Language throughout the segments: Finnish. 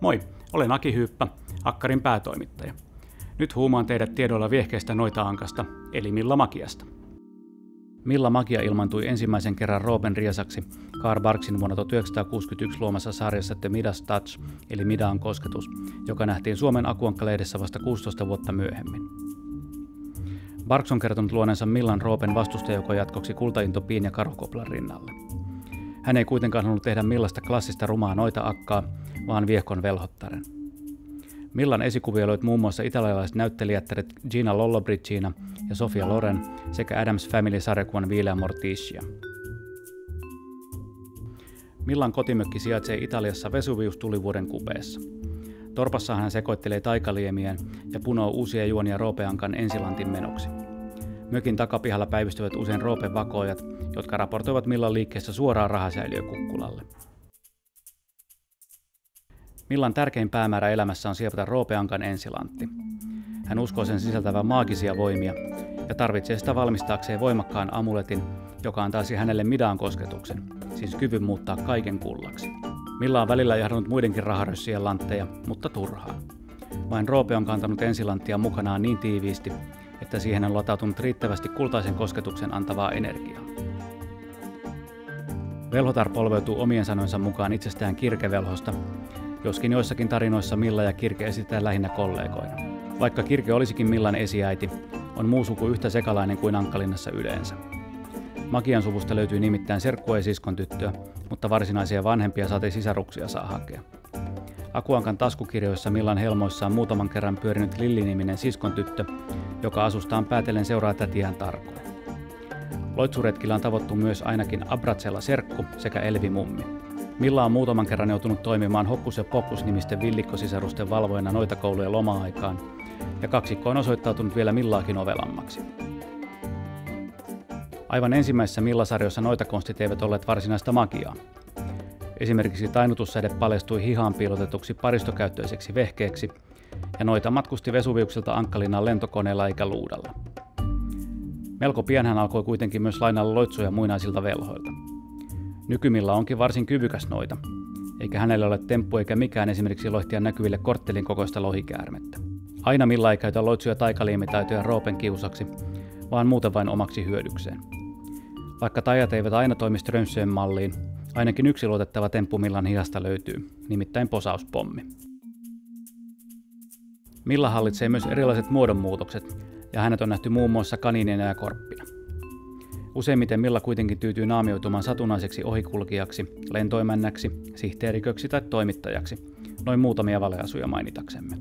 Moi, olen Aki Hyyppä, Akkarin päätoimittaja. Nyt huumaan teidät tiedoilla viehkeistä noita-ankasta, eli Milla Makiasta. Milla Makia ilmantui ensimmäisen kerran Roopen Riesaksi Karl Barksin vuonna 1961 luomassa sarjassa The Midas Touch, eli Midaan kosketus, joka nähtiin Suomen Akuankka-lehdessä vasta 16 vuotta myöhemmin. Barks on kertonut luoneensa Millan Roopen vastustajoukon jatkoksi kultainto Piin ja Karhukoplan rinnalle. Hän ei kuitenkaan halunnut tehdä Millasta klassista rumaa noita akkaa, vaan viehkon velhottaren. Millan esikuvioiluit muun muassa italialaiset näyttelijättäret Gina Lollobrigida ja Sofia Loren sekä Adams Family-sarjakuvan Villa Morticia. Millan kotimökki sijaitsee Italiassa Vesuvius-tulivuoden kupeessa. Torpassa hän sekoittelee taikaliemien ja punoo uusia juonia Roopeankan ensilantin menoksi. Mökin takapihalla päivystyvät usein Roopen vakoojat, jotka raportoivat Millan liikkeessä suoraan rahasäiliökukkulalle. Millan tärkein päämäärä elämässä on siepata Roopeankan ensilantti. Hän uskoo sen sisältävän maagisia voimia ja tarvitsee sitä valmistaakseen voimakkaan amuletin, joka antaisi hänelle midaan kosketuksen, siis kyvyn muuttaa kaiken kullaksi. Milla on välillä jahdannut muidenkin raharössien lantteja, mutta turhaa. Vain Roope on kantanut ensilanttia mukanaan niin tiiviisti, että siihen on latautunut riittävästi kultaisen kosketuksen antavaa energiaa. Velhotar polveutuu omien sanoinsa mukaan itsestään kirkevelhosta, joskin joissakin tarinoissa Milla ja Kirke esitetään lähinnä kollegoina. Vaikka Kirke olisikin Millan esiäiti, on muu suku yhtä sekalainen kuin Ankkalinnassa yleensä. Magian suvusta löytyy nimittäin serkkua ja siskon tyttöä, mutta varsinaisia vanhempia saati sisaruksia saa hakea. Akuankan taskukirjoissa Millan helmoissa on muutaman kerran pyörinyt Lilli-niminen siskon tyttö, joka asustaan päätellen seuraa tätiään tarkoin. Loitsuretkillä on tavoittu myös ainakin Abratsella serkku sekä Elvi Mummi. Milla on muutaman kerran joutunut toimimaan Hokkus ja Pokkus nimisten villikkosisarusten valvojana noita kouluja loma-aikaan, ja kaksikko on osoittautunut vielä Millaakin ovelammaksi. Aivan ensimmäisessä Millasarjossa noita konstit eivät olleet varsinaista magiaa. Esimerkiksi tainutussäde paljastui hihaan piilotetuksi paristokäyttöiseksi vehkeeksi, ja noita matkusti Vesuviukselta Ankkalinnan lentokoneella eikä luudalla. Melko pian hän alkoi kuitenkin myös lainalla loitsuja muinaisilta velhoilta. Nykymillä onkin varsin kyvykäs noita, eikä hänellä ole temppu eikä mikään esimerkiksi loihtia näkyville korttelin kokoista lohikäärmettä. Aina Milla ei käytä loitsuja taikaliimitaitoja Roopen kiusaksi, vaan muuten vain omaksi hyödykseen. Vaikka tajat eivät aina toimi Strömsöön malliin, ainakin yksi luotettava temppu Millan hihasta löytyy, nimittäin posauspommi. Milla hallitsee myös erilaiset muodonmuutokset, ja hänet on nähty muun muassa kaninina ja korppina. Useimmiten Milla kuitenkin tyytyy naamioitumaan satunnaiseksi ohikulkijaksi, lentoimännäksi, sihteeriköksi tai toimittajaksi, noin muutamia valeasuja mainitaksemme.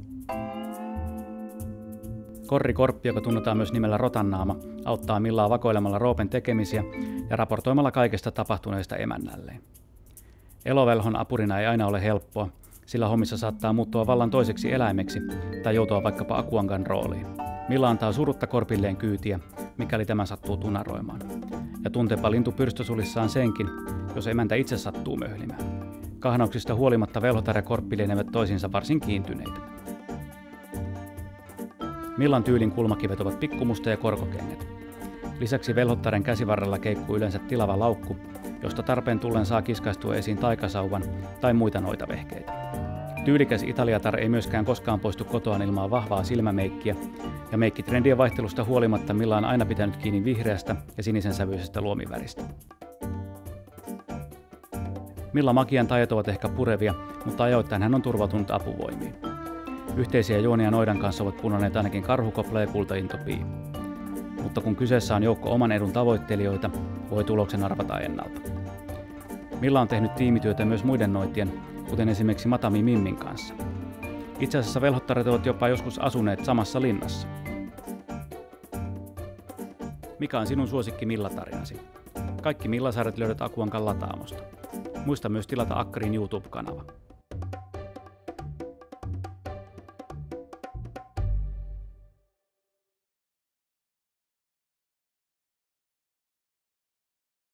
Korri Korppi, joka tunnetaan myös nimellä Rotannaama, auttaa Millaa vakoilemalla Roopen tekemisiä ja raportoimalla kaikesta tapahtuneesta emännälleen. Elovelhon apurina ei aina ole helppoa, sillä hommissa saattaa muuttua vallan toiseksi eläimeksi tai joutua vaikkapa Akuangan rooliin. Milla antaa surutta korpilleen kyytiä, mikäli tämä sattuu tunaroimaan. Ja tuntepa lintu pyrstösulissaan senkin, jos emäntä itse sattuu möhlimään. Kahnauksista huolimatta velhotar ja korppi lienevät toisinsa varsin kiintyneitä. Millan tyylin kulmakivet ovat pikkumusta ja korkokengät. Lisäksi velhottaren käsivarrella keikkuu yleensä tilava laukku, josta tarpeen tullen saa kiskaistua esiin taikasauvan tai muita noita vehkeitä. Tyylikäs italiatar ei myöskään koskaan poistu kotoaan ilman vahvaa silmämeikkiä, ja meikkitrendien vaihtelusta huolimatta Milla on aina pitänyt kiinni vihreästä ja sinisen sävyisestä luomiväristä. Milla Magian tajat ovat ehkä purevia, mutta ajoittain hän on turvautunut apuvoimiin. Yhteisiä juonia noidan kanssa ovat punonneet ainakin karhukopla ja kultaintopii. Mutta kun kyseessä on joukko oman edun tavoittelijoita, voi tuloksen arvata ennalta. Milla on tehnyt tiimityötä myös muiden noitien, kuten esimerkiksi Matami Mimmin kanssa. Itse asiassa velhottaret ovat jopa joskus asuneet samassa linnassa. Mikä on sinun suosikki Milla-tarinasi? Kaikki Millasarjat löydät Akuankan lataamosta. Muista myös tilata Akkarin YouTube-kanava.